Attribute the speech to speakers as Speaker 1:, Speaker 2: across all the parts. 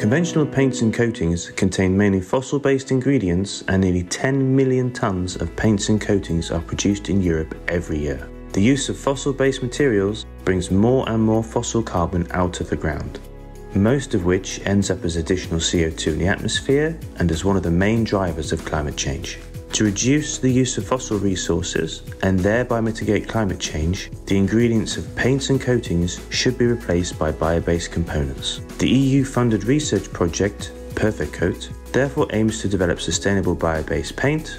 Speaker 1: Conventional paints and coatings contain mainly fossil-based ingredients and nearly 10 million tonnes of paints and coatings are produced in Europe every year. The use of fossil-based materials brings more and more fossil carbon out of the ground, most of which ends up as additional CO2 in the atmosphere and as one of the main drivers of climate change. To reduce the use of fossil resources and thereby mitigate climate change, the ingredients of paints and coatings should be replaced by bio-based components. The EU-funded research project, Perfecoat, therefore aims to develop sustainable bio-based paint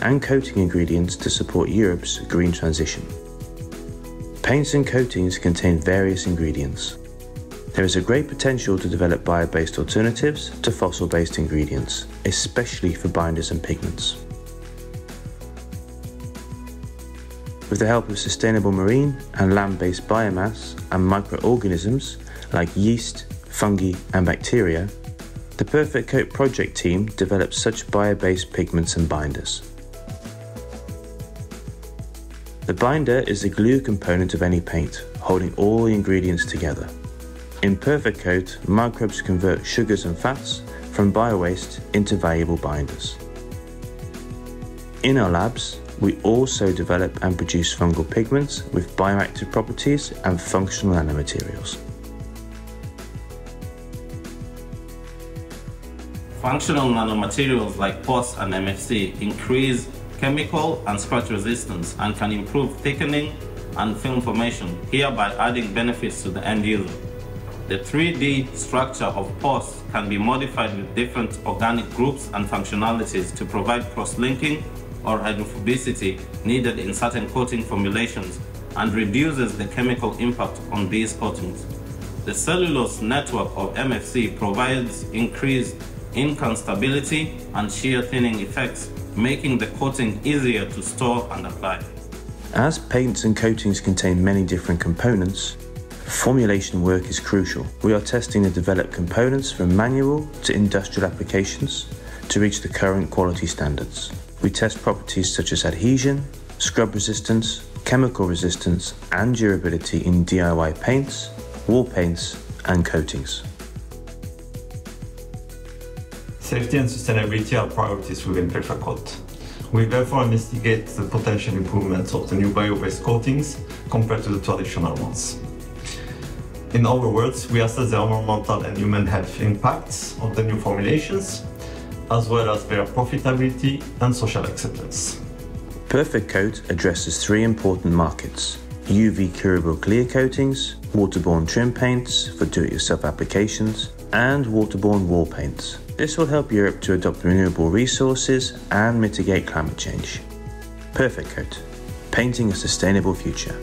Speaker 1: and coating ingredients to support Europe's green transition. Paints and coatings contain various ingredients. There is a great potential to develop bio-based alternatives to fossil-based ingredients, especially for binders and pigments. With the help of sustainable marine and land-based biomass and microorganisms like yeast, fungi and bacteria, the Perfecoat project team develops such bio-based pigments and binders. The binder is the glue component of any paint, holding all the ingredients together. In Perfecoat, microbes convert sugars and fats from biowaste into valuable binders. In our labs, we also develop and produce fungal pigments with bioactive properties and functional nanomaterials.
Speaker 2: Functional nanomaterials like POSS and MFC increase chemical and scratch resistance and can improve thickening and film formation, hereby adding benefits to the end user. The 3D structure of POSS can be modified with different organic groups and functionalities to provide cross-linking or hydrophobicity needed in certain coating formulations and reduces the chemical impact on these coatings. The cellulose network of MFC provides increased ink stability and shear thinning effects, making the coating easier to store and apply.
Speaker 1: As paints and coatings contain many different components, formulation work is crucial. We are testing the developed components from manual to industrial applications to reach the current quality standards. We test properties such as adhesion, scrub resistance, chemical resistance and durability in DIY paints, wall paints and coatings.
Speaker 3: Safety and sustainability are priorities within Perfect We therefore investigate the potential improvements of the new bio-based coatings compared to the traditional ones. In other words, we assess the environmental and human health impacts of the new formulations as well as their profitability and social acceptance.
Speaker 1: Perfecoat addresses three important markets UV curable clear coatings, waterborne trim paints for do it yourself applications, and waterborne wall paints. This will help Europe to adopt renewable resources and mitigate climate change. Perfecoat, painting a sustainable future.